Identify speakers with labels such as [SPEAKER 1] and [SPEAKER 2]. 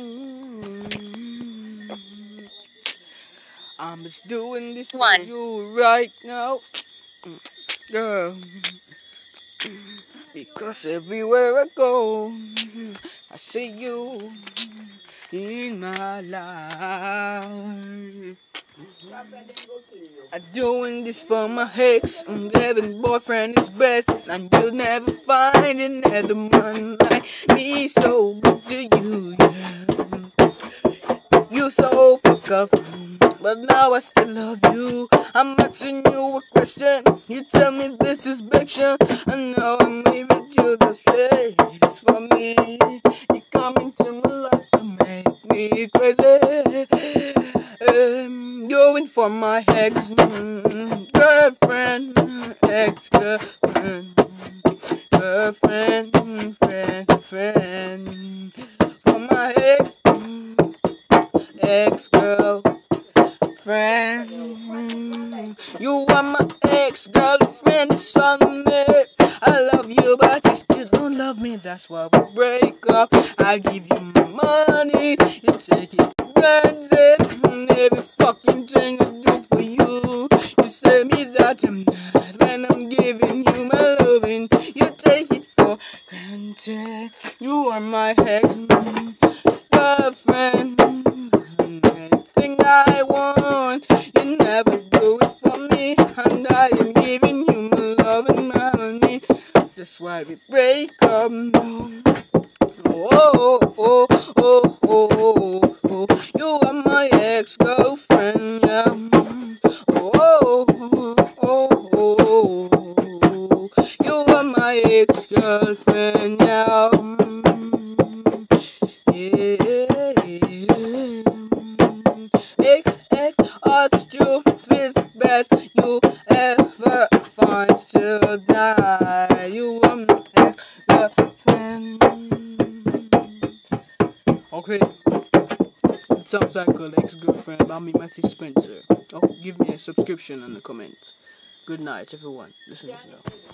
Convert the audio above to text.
[SPEAKER 1] Mm. I'm just doing this
[SPEAKER 2] One.
[SPEAKER 1] for you right now, girl. Because everywhere I go, I see you in my life. I'm doing this for my ex, and every boyfriend is best, and you'll never find another one like me so good to you, yeah. You so fuck up, but now I still love you. I'm asking you a question, you tell me this is fiction, and now I'm leaving you the space for me. You come into my life to make me crazy. For my ex girlfriend, ex girlfriend, girlfriend, friend, friend. For my ex, ex girlfriend. You are my ex girlfriend, son. I love you, but you still don't love me. That's why we break up. I give you my money, You are my ex girlfriend. Anything I want, you never do it for me, and I am giving you my love and my money. That's why we break up. Um, it sounds like an ex-girlfriend by me, Matthew Spencer. Oh, give me a subscription and a comment. Good night, everyone. Listen to now.